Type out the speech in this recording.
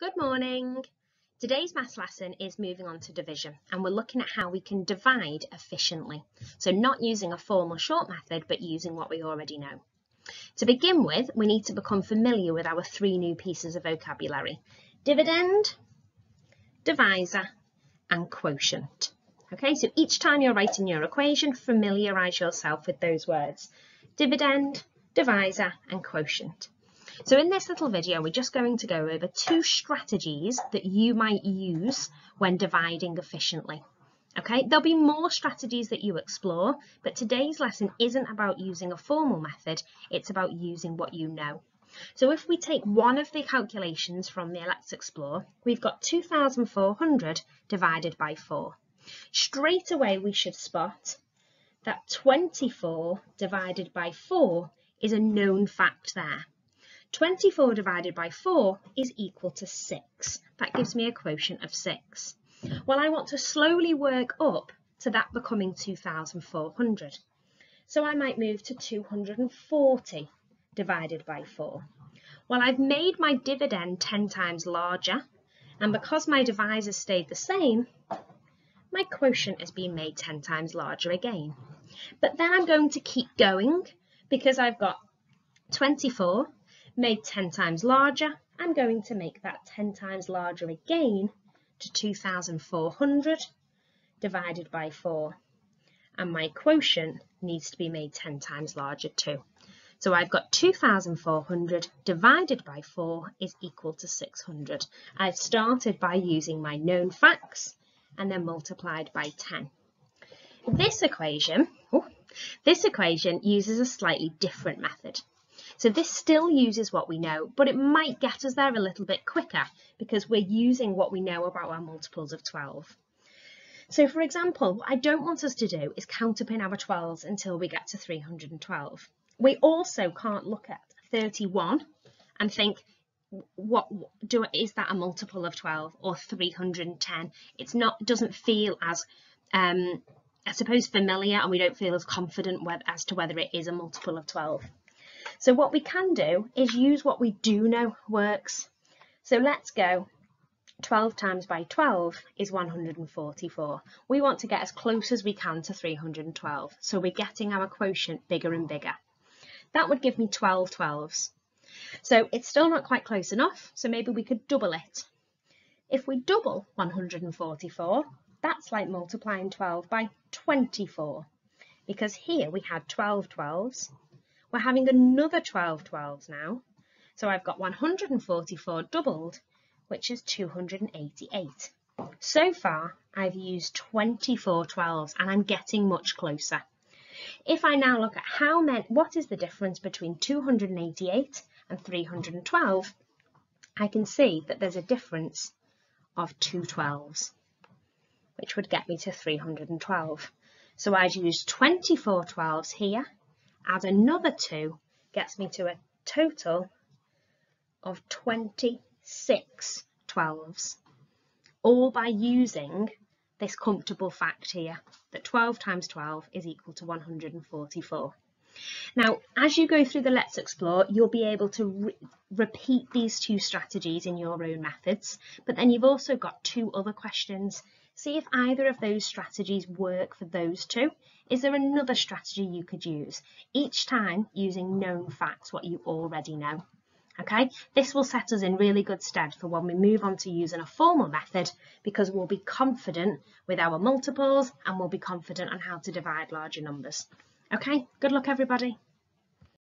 Good morning. Today's maths lesson is moving on to division and we're looking at how we can divide efficiently. So not using a formal short method but using what we already know. To begin with, we need to become familiar with our three new pieces of vocabulary. Dividend, divisor and quotient. Okay, so each time you're writing your equation, familiarise yourself with those words. Dividend, divisor and quotient. So in this little video, we're just going to go over two strategies that you might use when dividing efficiently. Okay, there'll be more strategies that you explore, but today's lesson isn't about using a formal method, it's about using what you know. So if we take one of the calculations from the Let's Explore, we've got 2,400 divided by 4. Straight away we should spot that 24 divided by 4 is a known fact there. 24 divided by 4 is equal to 6. That gives me a quotient of 6. Well, I want to slowly work up to that becoming 2,400. So I might move to 240 divided by 4. Well, I've made my dividend 10 times larger, and because my divisor stayed the same, my quotient has been made 10 times larger again. But then I'm going to keep going because I've got 24 made 10 times larger, I'm going to make that 10 times larger again to 2,400 divided by 4. And my quotient needs to be made 10 times larger too. So I've got 2,400 divided by 4 is equal to 600. I've started by using my known facts and then multiplied by 10. This equation, oh, this equation uses a slightly different method. So this still uses what we know, but it might get us there a little bit quicker because we're using what we know about our multiples of 12. So for example, what I don't want us to do is count up in our 12s until we get to 312. We also can't look at 31 and think, what do is that a multiple of 12 or 310? It's not, doesn't feel as, um, I suppose, familiar and we don't feel as confident as to whether it is a multiple of 12. So what we can do is use what we do know works. So let's go 12 times by 12 is 144. We want to get as close as we can to 312. So we're getting our quotient bigger and bigger. That would give me 12 12s. So it's still not quite close enough. So maybe we could double it. If we double 144, that's like multiplying 12 by 24. Because here we had 12 12s we're having another 12 12s now. So I've got 144 doubled, which is 288. So far, I've used 24 12s and I'm getting much closer. If I now look at how many, what is the difference between 288 and 312, I can see that there's a difference of two 12s, which would get me to 312. So I'd use 24 12s here add another two gets me to a total of 26 12s, all by using this comfortable fact here, that 12 times 12 is equal to 144. Now, as you go through the Let's Explore, you'll be able to re repeat these two strategies in your own methods, but then you've also got two other questions See if either of those strategies work for those two. Is there another strategy you could use? Each time using known facts, what you already know. Okay, this will set us in really good stead for when we move on to using a formal method because we'll be confident with our multiples and we'll be confident on how to divide larger numbers. Okay, good luck everybody.